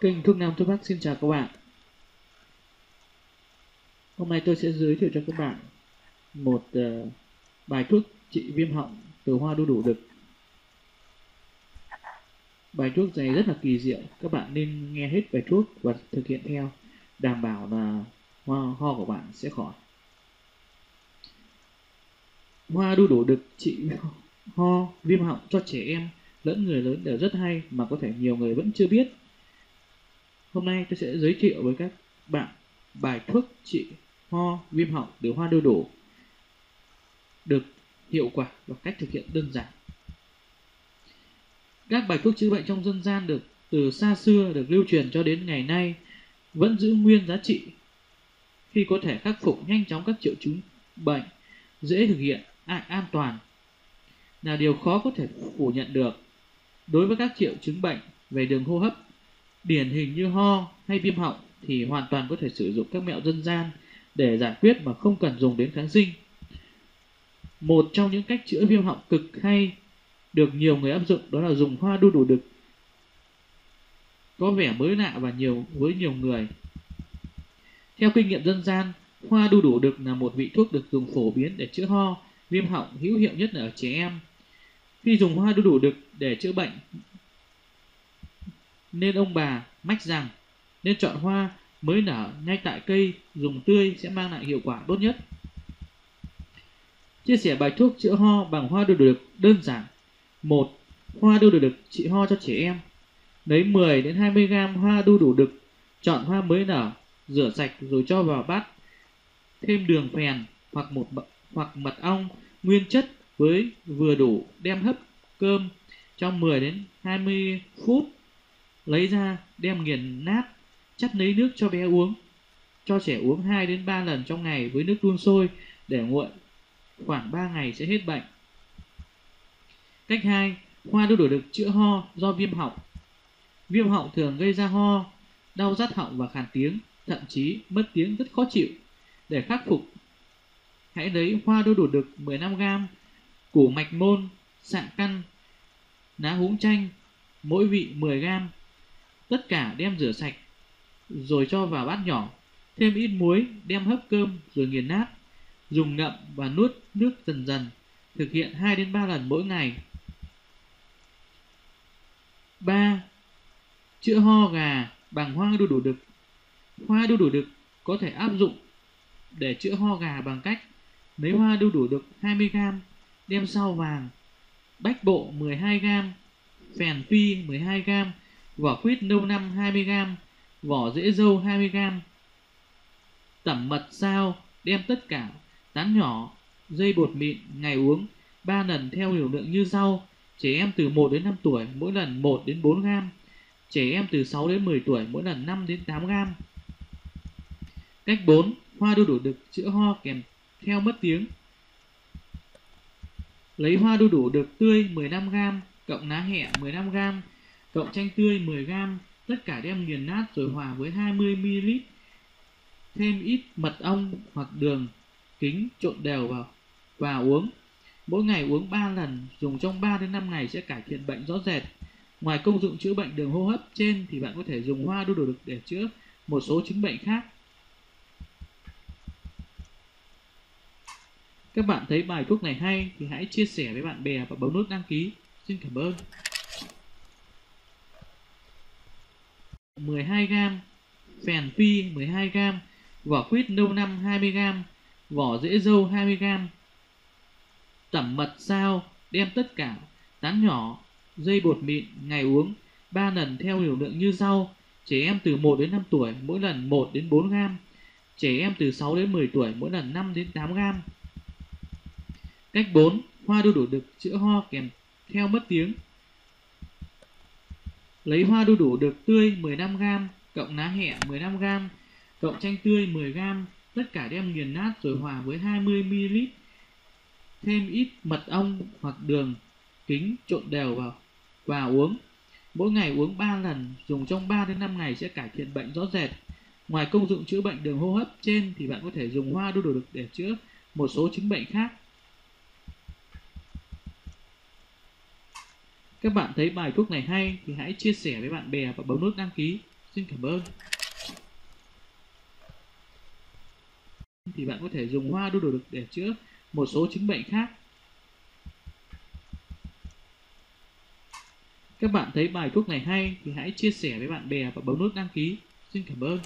Kênh Thuốc Nam Thuốc Bắc xin chào các bạn. Hôm nay tôi sẽ giới thiệu cho các bạn một uh, bài thuốc trị viêm họng từ hoa đu đủ đực Bài thuốc này rất là kỳ diệu Các bạn nên nghe hết bài thuốc và thực hiện theo Đảm bảo là hoa ho của bạn sẽ khỏi. Hoa đu đủ đực trị ho, viêm họng cho trẻ em lẫn người lớn đều rất hay mà có thể nhiều người vẫn chưa biết. Hôm nay tôi sẽ giới thiệu với các bạn bài thuốc trị ho, viêm họng từ hoa đu đủ được hiệu quả và cách thực hiện đơn giản. Các bài thuốc chữa bệnh trong dân gian được từ xa xưa được lưu truyền cho đến ngày nay vẫn giữ nguyên giá trị khi có thể khắc phục nhanh chóng các triệu chứng bệnh, dễ thực hiện, an toàn là điều khó có thể phủ nhận được. Đối với các triệu chứng bệnh về đường hô hấp điển hình như ho hay viêm họng thì hoàn toàn có thể sử dụng các mẹo dân gian để giải quyết mà không cần dùng đến kháng sinh. Một trong những cách chữa viêm họng cực hay được nhiều người áp dụng đó là dùng hoa đu đủ đực. Có vẻ mới lạ và nhiều với nhiều người. Theo kinh nghiệm dân gian, hoa đu đủ đực là một vị thuốc được dùng phổ biến để chữa ho, viêm họng hữu hiệu nhất là ở trẻ em. Khi dùng hoa đu đủ đực để chữa bệnh nên ông bà mách rằng nên chọn hoa mới nở ngay tại cây dùng tươi sẽ mang lại hiệu quả tốt nhất. Chia sẻ bài thuốc chữa ho bằng hoa đu đực đơn giản. 1. Hoa đu đủ đực trị ho cho trẻ em. Lấy 10 đến 20 g hoa đu đủ đực, chọn hoa mới nở, rửa sạch rồi cho vào bát. Thêm đường phèn hoặc một hoặc mật ong nguyên chất với vừa đủ đem hấp cơm trong 10 đến 20 phút lấy ra, đem nghiền nát, chắt lấy nước cho bé uống. Cho trẻ uống 2 đến 3 lần trong ngày với nước đun sôi để nguội, khoảng 3 ngày sẽ hết bệnh. Cách 2 hoa đu đủ được chữa ho do viêm họng. Viêm họng thường gây ra ho, đau rát họng và khàn tiếng, thậm chí mất tiếng rất khó chịu. Để khắc phục, hãy lấy hoa đu đủ đực 15g củ mạch môn, sạng căn lá húng chanh, mỗi vị 10g tất cả đem rửa sạch, rồi cho vào bát nhỏ, thêm ít muối, đem hấp cơm rồi nghiền nát, dùng ngậm và nuốt nước dần dần, thực hiện 2 đến 3 lần mỗi ngày 3. Chữa ho gà bằng hoa đu đủ đực Hoa đu đủ đực có thể áp dụng để chữa ho gà bằng cách lấy hoa đu đủ đực 20g đem sau vàng, bách bộ 12g phèn phi 12g vỏ quýt nâu năm 20g, vỏ rễ dâu 20g. Tẩm mật sao, đem tất cả, tán nhỏ, dây bột mịn, ngày uống, 3 lần theo liều lượng như sau. Trẻ em từ 1 đến 5 tuổi, mỗi lần 1 đến 4 g. Trẻ em từ 6 đến 10 tuổi, mỗi lần 5 đến 8 g. Cách 4. Hoa đu đủ đực chữa ho kèm theo mất tiếng. Lấy hoa đu đủ đực tươi 15g, cộng lá hẹ 15g, Đậu chanh tươi 10g, tất cả đem nghiền nát rồi hòa với 20ml. Thêm ít mật ong hoặc đường kính trộn đều vào và uống. Mỗi ngày uống 3 lần, dùng trong 3 đến 5 ngày sẽ cải thiện bệnh rõ rệt. Ngoài công dụng chữa bệnh đường hô hấp trên thì bạn có thể dùng hoa đu đủ đực để chữa một số chứng bệnh khác. Các bạn thấy bài thuốc này hay thì hãy chia sẻ với bạn bè và bấm nút đăng ký. Xin cảm ơn. 12g, phèn phi 12g, vỏ quýt nâu năm 20g, vỏ rễ dâu 20g. Tẩm mật sao, đem tất cả, tán nhỏ, dây bột mịn, ngày uống, 3 lần theo liều lượng như sau. Trẻ em từ 1 đến 5 tuổi, mỗi lần 1 đến 4 gram. Trẻ em từ 6 đến 10 tuổi, mỗi lần 5 đến 8 gram. Cách 4. Hoa đu đủ đực chữa ho kèm theo mất tiếng Lấy hoa đu đủ được tươi 15g, cộng lá hẹ 15g, cộng chanh tươi 10g, tất cả đem nghiền nát rồi hòa với 20ml. Thêm ít mật ong hoặc đường kính trộn đều vào và uống. Mỗi ngày uống 3 lần, dùng trong 3 đến 5 ngày sẽ cải thiện bệnh rõ rệt. Ngoài công dụng chữa bệnh đường hô hấp trên thì bạn có thể dùng hoa đu đủ được để chữa một số chứng bệnh khác Các bạn thấy bài thuốc này hay thì hãy chia sẻ với bạn bè và bấm nút đăng ký. Xin cảm ơn. Thì bạn có thể dùng hoa đu đủ đực để chữa một số chứng bệnh khác. Các bạn thấy bài thuốc này hay thì hãy chia sẻ với bạn bè và bấm nút đăng ký. Xin cảm ơn.